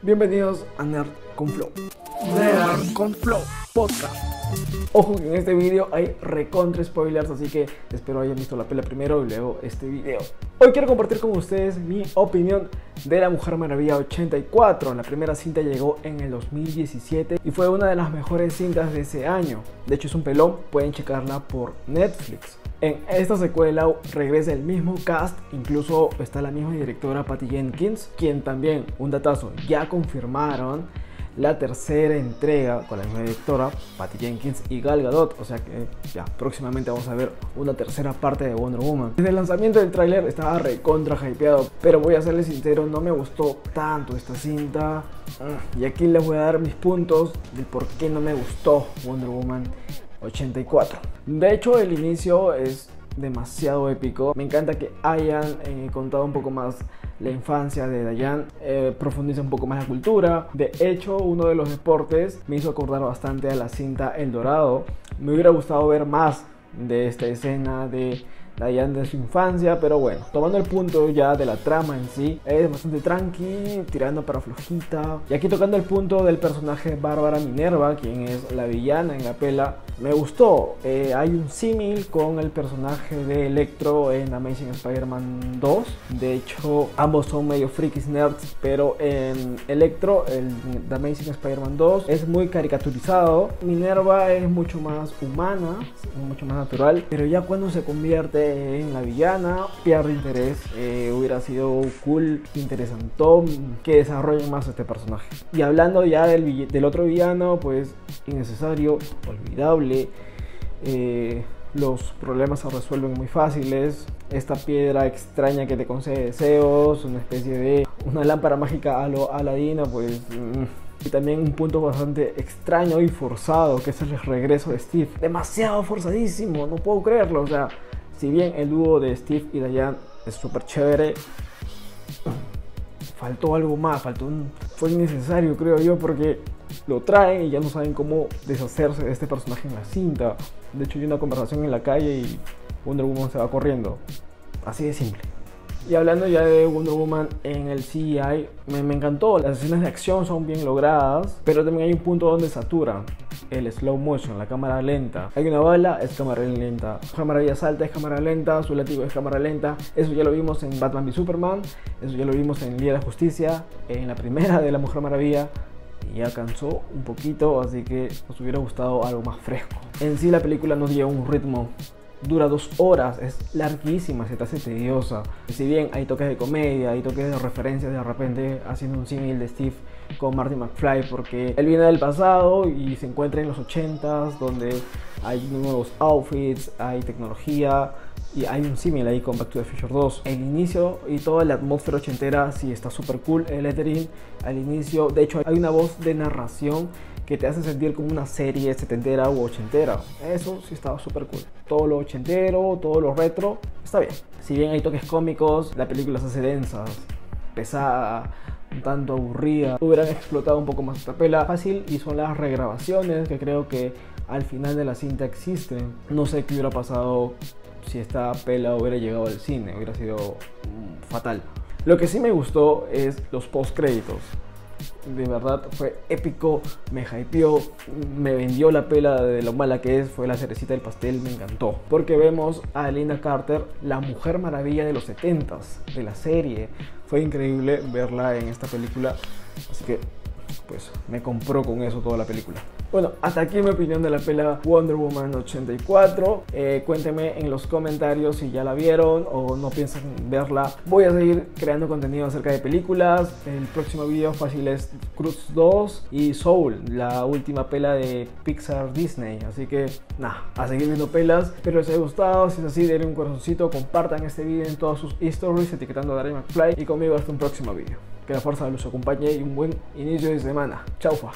Bienvenidos a Nerd con Flow. Nerd con Flow Podcast. Ojo que en este video hay recontra spoilers, así que espero hayan visto la pela primero y luego este video. Hoy quiero compartir con ustedes mi opinión de La Mujer Maravilla 84. La primera cinta llegó en el 2017 y fue una de las mejores cintas de ese año. De hecho es un pelón, pueden checarla por Netflix. En esta secuela regresa el mismo cast, incluso está la misma directora Patty Jenkins, quien también, un datazo, ya confirmaron la tercera entrega con la misma directora, Patty Jenkins y Gal Gadot. O sea que ya próximamente vamos a ver una tercera parte de Wonder Woman. Desde el lanzamiento del tráiler estaba recontra hypeado, pero voy a serles sincero, no me gustó tanto esta cinta. Y aquí les voy a dar mis puntos de por qué no me gustó Wonder Woman 84. De hecho, el inicio es demasiado épico. Me encanta que hayan eh, contado un poco más la infancia de Diane, eh, profundiza un poco más la cultura. De hecho, uno de los deportes me hizo acordar bastante a la cinta El Dorado. Me hubiera gustado ver más de esta escena de Diane de su infancia, pero bueno, tomando el punto ya de la trama en sí, es bastante tranqui, tirando para flojita. Y aquí tocando el punto del personaje Bárbara Minerva, quien es la villana en la pela, me gustó. Eh, hay un símil con el personaje de Electro en Amazing Spider-Man 2. De hecho, ambos son medio freakies nerds, pero en Electro, el The Amazing Spider-Man 2, es muy caricaturizado. Minerva es mucho más humana, mucho más natural, pero ya cuando se convierte en la villana, pierde interés. Eh, hubiera sido cool, interesantón que desarrollen más este personaje. Y hablando ya del otro villano, pues innecesario, olvidable. Eh, los problemas se resuelven muy fáciles. Esta piedra extraña que te concede deseos, una especie de una lámpara mágica a lo Aladino, pues. Mm, y también un punto bastante extraño y forzado, que es el regreso de Steve. Demasiado forzadísimo, no puedo creerlo. O sea, si bien el dúo de Steve y Diane es súper chévere, faltó algo más, faltó un, fue innecesario creo yo porque lo traen y ya no saben cómo deshacerse de este personaje en la cinta. De hecho hay una conversación en la calle y Wonder Woman se va corriendo. Así de simple. Y hablando ya de Wonder Woman en el CGI, me, me, encantó. Las escenas de acción son bien logradas, pero también hay un punto donde satura. El slow motion, la cámara lenta. Hay una bala, es cámara lenta. Cámara ya salta, es cámara lenta. Su látigo es cámara lenta. Eso ya lo vimos en Batman v Superman. Eso ya lo vimos en Liga de la Justicia. En la primera de la Mujer Maravilla ya cansó un poquito, así que nos hubiera gustado algo más fresco. En sí la película no lleva un ritmo dura dos horas, es larguísima, se te hace tediosa. Si bien hay toques de comedia, hay toques de referencias de repente haciendo un símil de Steve con Marty McFly, porque él viene del pasado y se encuentra en los 80s, donde hay nuevos outfits, hay tecnología. Y hay un símil ahí con Back to the Future 2. El inicio y toda la atmósfera ochentera sí está súper cool. El lettering al inicio, de hecho hay una voz de narración que te hace sentir como una serie setentera u ochentera. Eso sí estaba súper cool. Todo lo ochentero, todo lo retro, está bien. Si bien hay toques cómicos, la película se hace densa, pesada, un tanto aburrida. Hubieran explotado un poco más esta pela fácil y son las regrabaciones que creo que al final de la cinta existen. No sé qué hubiera pasado si esta pela hubiera llegado al cine, hubiera sido mm, fatal. Lo que sí me gustó es los post créditos de verdad fue épico, me hypeó, me vendió la pela de lo mala que es, fue la cerecita del pastel, me encantó. Porque vemos a Linda Carter, la mujer maravilla de los 70s, de la serie. Fue increíble verla en esta película, así que pues me compró con eso toda la película. Bueno, hasta aquí mi opinión de la pela Wonder Woman 84. Eh, cuéntenme en los comentarios si ya la vieron o no piensan verla. Voy a seguir creando contenido acerca de películas. El próximo video fácil es Cruz 2 y Soul, la última pela de Pixar Disney. Así que nada, a seguir viendo pelas. Espero les haya gustado. Si es así, denle un corazoncito, compartan este video en todas sus stories etiquetando a Darry McFly. Y conmigo hasta un próximo video. Que la fuerza los acompañe y un buen inicio de semana. Chaufa.